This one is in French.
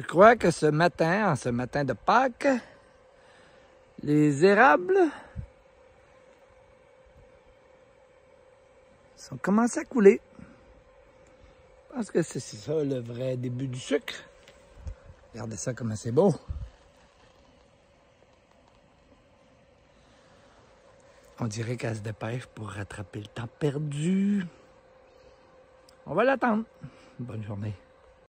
Je crois que ce matin, en ce matin de Pâques, les érables sont commencés à couler. Je pense que c'est ça le vrai début du sucre. Regardez ça comme c'est beau. On dirait qu'elle se dépêche pour rattraper le temps perdu. On va l'attendre. Bonne journée.